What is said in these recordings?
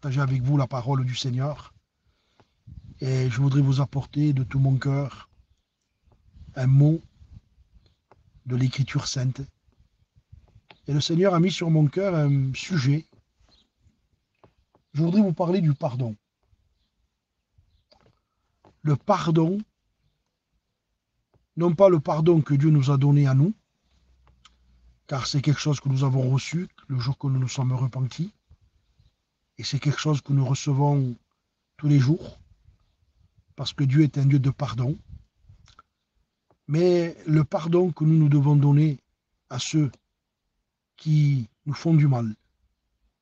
partager avec vous la parole du Seigneur. Et je voudrais vous apporter de tout mon cœur un mot de l'Écriture sainte. Et le Seigneur a mis sur mon cœur un sujet. Je voudrais vous parler du pardon. Le pardon, non pas le pardon que Dieu nous a donné à nous, car c'est quelque chose que nous avons reçu le jour que nous nous sommes repentis, et c'est quelque chose que nous recevons tous les jours, parce que Dieu est un Dieu de pardon. Mais le pardon que nous nous devons donner à ceux qui nous font du mal.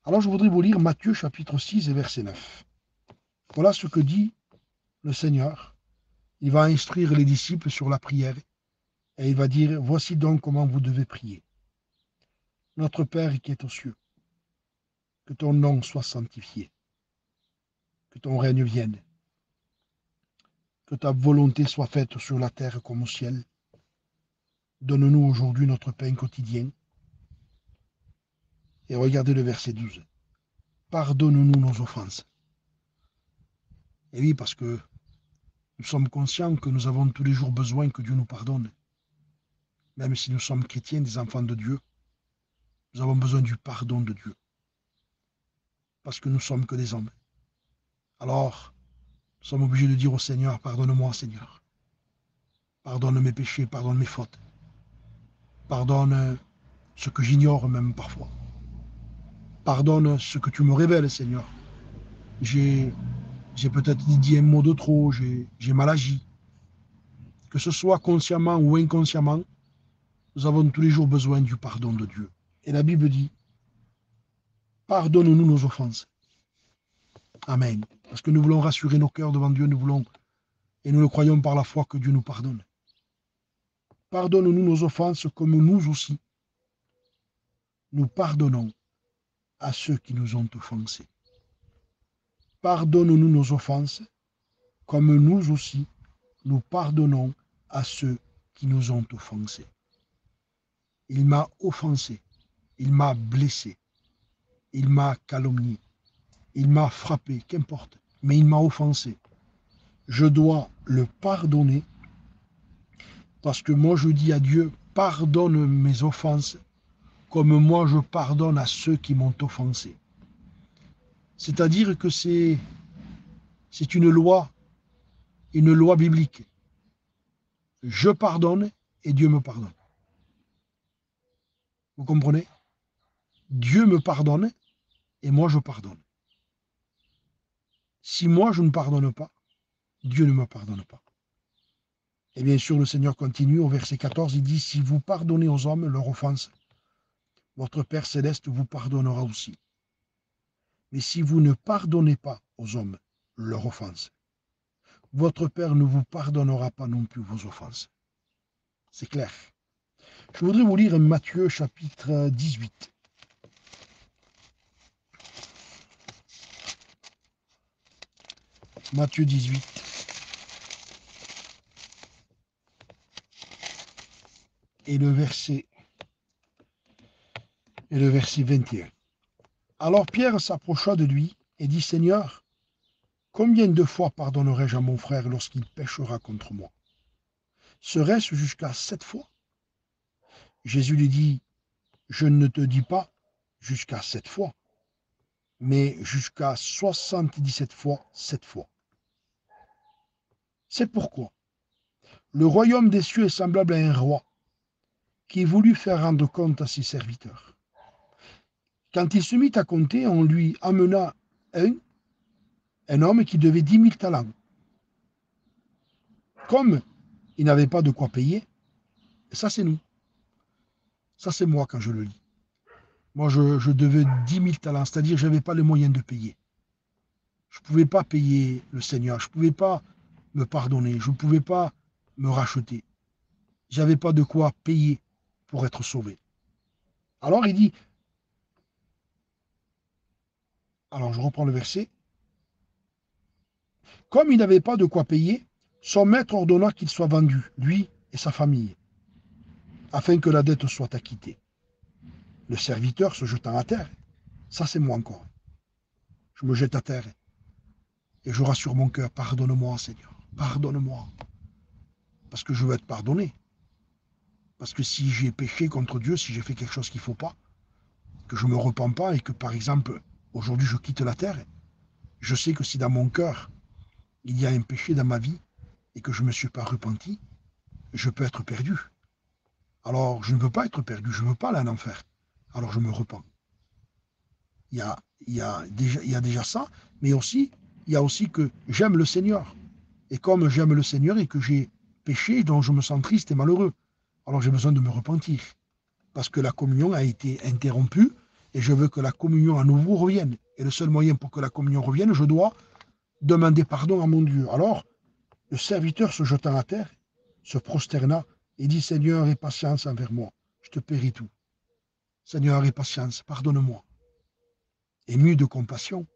Alors je voudrais vous lire Matthieu chapitre 6 et verset 9. Voilà ce que dit le Seigneur. Il va instruire les disciples sur la prière et il va dire, voici donc comment vous devez prier. Notre Père qui est aux cieux, que ton nom soit sanctifié, que ton règne vienne, que ta volonté soit faite sur la terre comme au ciel. Donne-nous aujourd'hui notre pain quotidien. Et regardez le verset 12. Pardonne-nous nos offenses. Et oui, parce que nous sommes conscients que nous avons tous les jours besoin que Dieu nous pardonne. Même si nous sommes chrétiens, des enfants de Dieu, nous avons besoin du pardon de Dieu. Parce que nous sommes que des hommes. Alors, nous sommes obligés de dire au Seigneur, pardonne-moi Seigneur. Pardonne mes péchés, pardonne mes fautes. Pardonne ce que j'ignore même parfois. Pardonne ce que tu me révèles, Seigneur. J'ai, peut-être dit un mot de trop, j'ai mal agi. Que ce soit consciemment ou inconsciemment, nous avons tous les jours besoin du pardon de Dieu. Et la Bible dit, pardonne-nous nos offenses. Amen. Parce que nous voulons rassurer nos cœurs devant Dieu, nous voulons, et nous le croyons par la foi que Dieu nous pardonne. Pardonne-nous nos offenses comme nous aussi. Nous pardonnons à ceux qui nous ont offensés. Pardonne-nous nos offenses comme nous aussi nous pardonnons à ceux qui nous ont offensés. Il m'a offensé, il m'a blessé, il m'a calomnié, il m'a frappé, qu'importe, mais il m'a offensé. Je dois le pardonner parce que moi je dis à Dieu, pardonne mes offenses comme moi je pardonne à ceux qui m'ont offensé. C'est-à-dire que c'est une loi, une loi biblique. Je pardonne et Dieu me pardonne. Vous comprenez? Dieu me pardonne et moi je pardonne. Si moi je ne pardonne pas, Dieu ne me pardonne pas. Et bien sûr, le Seigneur continue au verset 14, il dit, si vous pardonnez aux hommes leur offense, votre Père céleste vous pardonnera aussi. Mais si vous ne pardonnez pas aux hommes leur offense, votre Père ne vous pardonnera pas non plus vos offenses. C'est clair. Je voudrais vous lire Matthieu chapitre 18. Matthieu 18. Et le verset et le verset 21. Alors Pierre s'approcha de lui et dit Seigneur, combien de fois pardonnerai-je à mon frère lorsqu'il péchera contre moi? Serait-ce jusqu'à sept fois? Jésus lui dit Je ne te dis pas jusqu'à sept fois, mais jusqu'à soixante-dix-sept fois sept fois. C'est pourquoi le royaume des cieux est semblable à un roi qui voulut faire rendre compte à ses serviteurs. Quand il se mit à compter, on lui amena un, homme qui devait dix mille talents. Comme il n'avait pas de quoi payer, ça c'est nous. Ça c'est moi quand je le lis. Moi je, je devais dix mille talents, c'est-à-dire je n'avais pas les moyens de payer. Je ne pouvais pas payer le Seigneur, je ne pouvais pas pardonner, je ne pouvais pas me racheter. J'avais pas de quoi payer pour être sauvé. Alors il dit, alors je reprends le verset, comme il n'avait pas de quoi payer, son maître ordonna qu'il soit vendu, lui et sa famille, afin que la dette soit acquittée. Le serviteur se jetant à terre, ça c'est moi encore. je me jette à terre et je rassure mon cœur, pardonne-moi Seigneur, pardonne-moi. Parce que je veux être pardonné. Parce que si j'ai péché contre Dieu, si j'ai fait quelque chose qu'il ne faut pas, que je ne me repens pas et que par exemple, aujourd'hui je quitte la terre, je sais que si dans mon cœur, il y a un péché dans ma vie et que je ne me suis pas repenti, je peux être perdu. Alors je ne veux pas être perdu, je ne veux pas aller en enfer. Alors je me repens. Il y a, déjà, il y a déjà ça, mais aussi, il y a aussi que j'aime le Seigneur. Et comme j'aime le Seigneur et que j'ai péché, dont je me sens triste et malheureux, alors j'ai besoin de me repentir. Parce que la communion a été interrompue et je veux que la communion à nouveau revienne. Et le seul moyen pour que la communion revienne, je dois demander pardon à mon Dieu. Alors, le serviteur se jetant à terre, se prosterna et dit Seigneur, aie patience envers moi, je te péris tout. Seigneur, aie patience, pardonne-moi. Ému de compassion,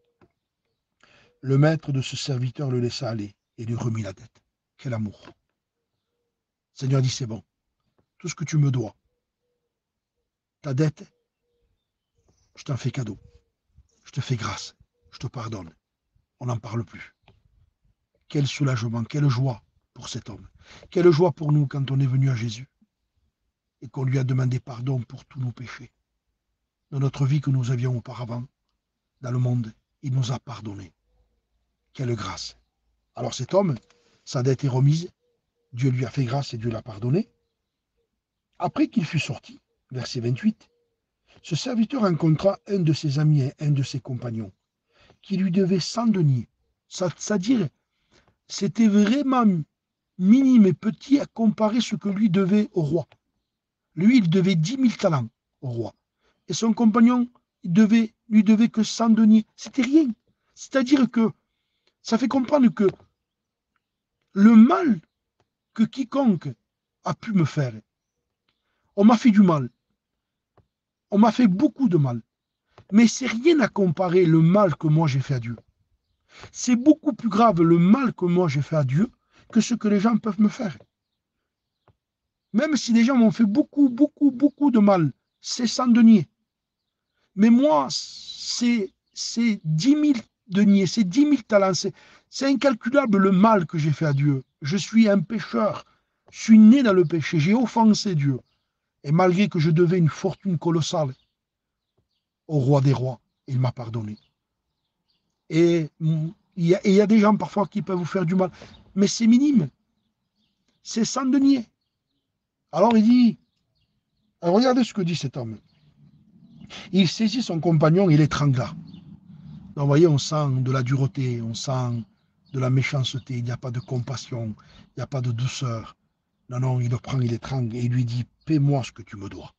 le maître de ce serviteur le laissa aller et lui remit la dette. Quel amour. Seigneur dit C'est bon, tout ce que tu me dois, ta dette, je t'en fais cadeau. Je te fais grâce. Je te pardonne. On n'en parle plus. Quel soulagement, quelle joie pour cet homme. Quelle joie pour nous quand on est venu à Jésus et qu'on lui a demandé pardon pour tous nos péchés. Dans notre vie que nous avions auparavant, dans le monde, il nous a pardonné. Quelle grâce. Alors cet homme, sa dette est remise, Dieu lui a fait grâce et Dieu l'a pardonné. Après qu'il fut sorti, verset 28, ce serviteur rencontra un de ses amis et un de ses compagnons, qui lui devait 100 deniers. C'est-à-dire, c'était vraiment minime et petit à comparer ce que lui devait au roi. Lui, il devait 10 000 talents au roi. Et son compagnon, il devait, lui devait que 100 deniers. C'était rien. C'est-à-dire que ça fait comprendre que le mal que quiconque a pu me faire, on m'a fait du mal. On m'a fait beaucoup de mal. Mais c'est rien à comparer le mal que moi j'ai fait à Dieu. C'est beaucoup plus grave le mal que moi j'ai fait à Dieu que ce que les gens peuvent me faire. Même si les gens m'ont fait beaucoup, beaucoup, beaucoup de mal, c'est sans denier. Mais moi, c'est 10 000 deniers, c'est 10 000 talents, c'est incalculable le mal que j'ai fait à Dieu. Je suis un pécheur, je suis né dans le péché, j'ai offensé Dieu. Et malgré que je devais une fortune colossale au roi des rois, il m'a pardonné. Et il y, a, des gens parfois qui peuvent vous faire du mal, mais c'est minime. C'est sans denier. Alors il dit, regardez ce que dit cet homme. Il saisit son compagnon, il étrangla. Donc vous voyez, on sent de la dureté, on sent de la méchanceté, il n'y a pas de compassion, il n'y a pas de douceur. Non, non, il le prend, il étrangle et il lui dit, paie-moi ce que tu me dois.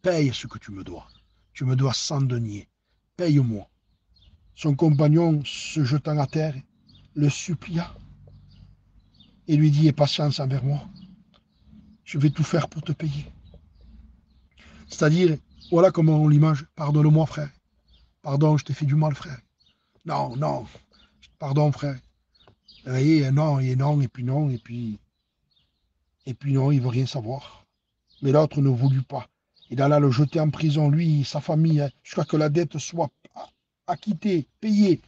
Paye ce que tu me dois. Tu me dois 100 deniers. Paye-moi. Son compagnon, se jetant à terre, le supplia et lui dit Aie patience envers moi. Je vais tout faire pour te payer. C'est-à-dire, voilà comment on l'image Pardonne-moi, frère. Pardon, je t'ai fait du mal, frère. Non, non. Pardon, frère. Vous voyez, non, et non, et puis non, et puis. Et puis non, il ne veut rien savoir. Mais l'autre ne voulut pas. Il alla le jeter en prison, lui, sa famille, hein, jusqu'à que la dette soit acquittée, payée.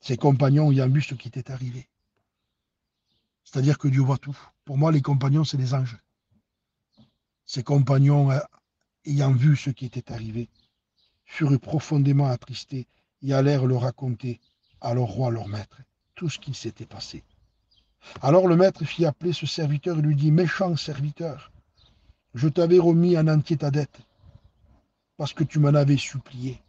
Ses compagnons ayant vu ce qui était arrivé. C'est-à-dire que Dieu voit tout. Pour moi, les compagnons, c'est des anges. Ses compagnons, euh, ayant vu ce qui était arrivé, furent profondément attristés et allèrent le raconter à leur roi, leur maître, tout ce qui s'était passé. Alors le maître fit appeler ce serviteur et lui dit, Méchant serviteur, je t'avais remis en entier ta dette, parce que tu m'en avais supplié.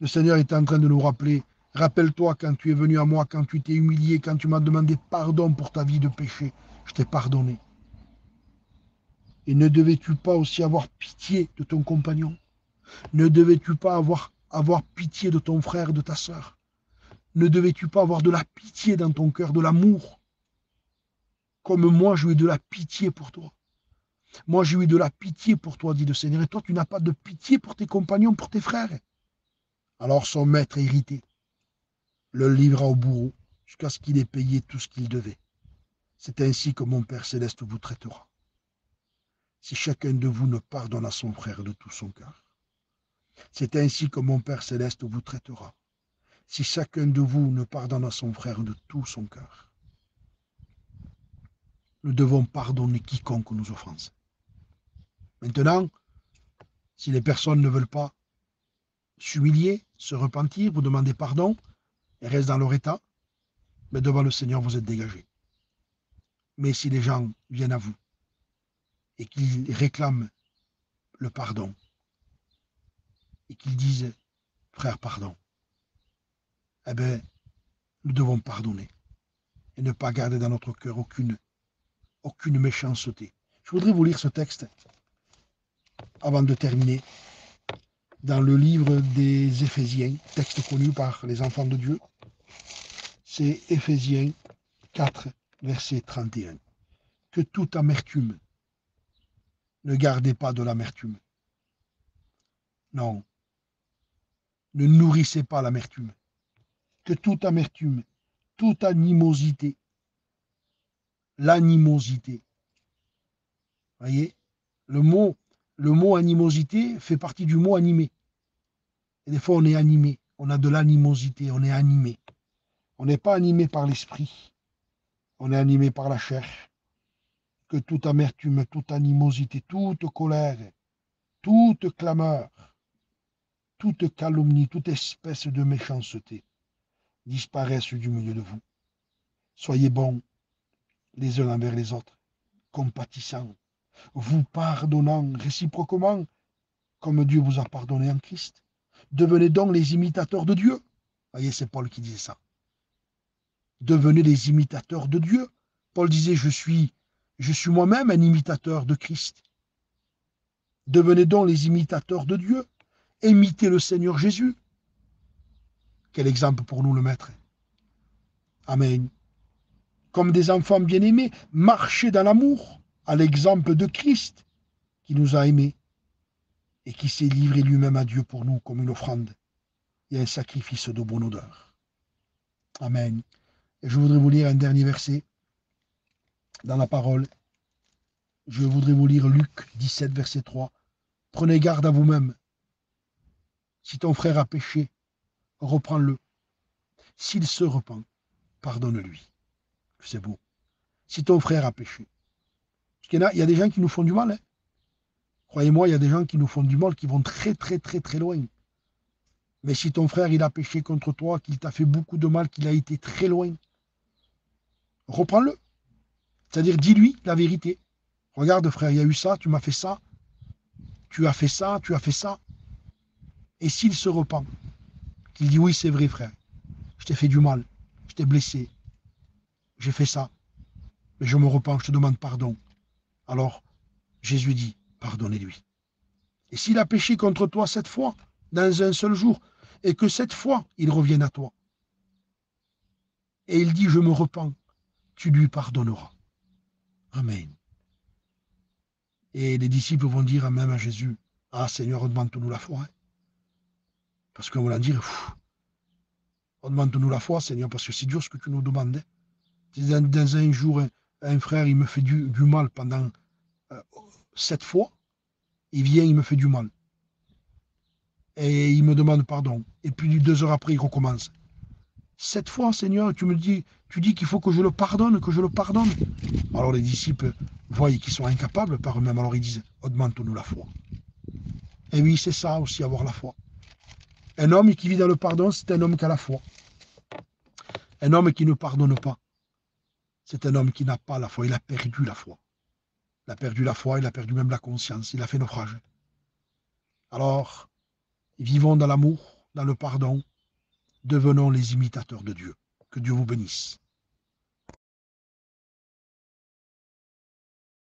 Le Seigneur est en train de nous rappeler, rappelle-toi quand tu es venu à moi, quand tu t'es humilié, quand tu m'as demandé pardon pour ta vie de péché, je t'ai pardonné. Et ne devais-tu pas aussi avoir pitié de ton compagnon? Ne devais-tu pas avoir, pitié de ton frère, de ta sœur? Ne devais-tu pas avoir de la pitié dans ton cœur, de l'amour? Comme moi, j'ai eu de la pitié pour toi. Moi, j'ai eu de la pitié pour toi, dit le Seigneur. Et toi, tu n'as pas de pitié pour tes compagnons, pour tes frères. Alors son maître irrité le livra au bourreau jusqu'à ce qu'il ait payé tout ce qu'il devait. C'est ainsi que mon Père céleste vous traitera. Si chacun de vous ne pardonne à son frère de tout son cœur. C'est ainsi que mon Père céleste vous traitera. si chacun de vous ne pardonne à son frère de tout son cœur. Nous devons pardonner quiconque nous offense. Maintenant, si les personnes ne veulent pas s'humilier, se repentir, vous demander pardon et restent dans leur état, mais devant le Seigneur, vous êtes dégagés. Mais si les gens viennent à vous et qu'ils réclament le pardon et qu'ils disent, frère, pardon, eh bien, nous devons pardonner et ne pas garder dans notre cœur aucune, aucune méchanceté. Je voudrais vous lire ce texte avant de terminer, dans le livre des Éphésiens, texte connu par les enfants de Dieu, c'est Éphésiens 4, verset 31. Que toute amertume, ne gardez pas de l'amertume. Non, ne nourrissez pas l'amertume. Que toute amertume, toute animosité, l'animosité, voyez, le mot le mot animosité fait partie du mot animé. Et des fois, on est animé, on a de l'animosité, on est animé. On n'est pas animé par l'esprit, on est animé par la chair. Que toute amertume, toute animosité, toute colère, toute clameur, toute calomnie, toute espèce de méchanceté disparaissent du milieu de vous. Soyez bons les uns envers les autres, compatissants, vous pardonnant réciproquement, comme Dieu vous a pardonné en Christ. Devenez donc les imitateurs de Dieu. Voyez, c'est Paul qui disait ça. Devenez les imitateurs de Dieu. Paul disait, je suis, je suis moi-même un imitateur de Christ. Devenez donc les imitateurs de Dieu. Imitez le Seigneur Jésus. Quel exemple pour nous le Maître. Amen. Comme des enfants bien-aimés, marchez dans l'amour à l'exemple de Christ qui nous a aimés et qui s'est livré lui-même à Dieu pour nous comme une offrande et un sacrifice de bonne odeur. Amen. Et je voudrais vous lire un dernier verset dans la parole. Je voudrais vous lire Luc 17, verset 3. Prenez garde à vous-même. Si ton frère a péché, reprends-le. S'il se repent, pardonne-lui. C'est beau. Si ton frère a péché, il y, a, des gens qui nous font du mal. Hein. Croyez-moi, il y a des gens qui nous font du mal, qui vont très, très, très, très loin. Mais si ton frère, il a péché contre toi, qu'il t'a fait beaucoup de mal, qu'il a été très loin, reprends-le. C'est-à-dire, dis-lui la vérité. Regarde, frère, il y a eu ça, tu m'as fait ça, tu as fait ça, tu as fait ça. Et s'il se repent, qu'il dit oui, c'est vrai, frère, je t'ai fait du mal, je t'ai blessé, j'ai fait ça, mais je me repens, je te demande pardon. Alors Jésus dit, pardonnez-lui. Et s'il a péché contre toi cette fois, dans un seul jour, et que cette fois, il revienne à toi, et il dit, je me repens, tu lui pardonneras. Amen. Et les disciples vont dire même à Jésus, ah Seigneur, demande-nous la foi. Parce qu'on va dire, demande-nous la foi, Seigneur, parce que c'est dur ce que tu nous demandes. Hein. Dans, un jour, un, frère, il me fait du mal pendant cette fois, il vient, il me fait du mal. Et il me demande pardon. Et puis deux heures après, il recommence. Cette fois, Seigneur, tu me dis, tu dis qu'il faut que je le pardonne, que je le pardonne. Alors les disciples voient qu'ils sont incapables par eux-mêmes. Alors ils disent, augmente-nous la foi. Et oui, c'est ça aussi, avoir la foi. Un homme qui vit dans le pardon, c'est un homme qui a la foi. Un homme qui ne pardonne pas, c'est un homme qui n'a pas la foi. Il a perdu la foi. Il a perdu la foi, il a perdu même la conscience, il a fait naufrage. Alors, vivons dans l'amour, dans le pardon, devenons les imitateurs de Dieu. Que Dieu vous bénisse.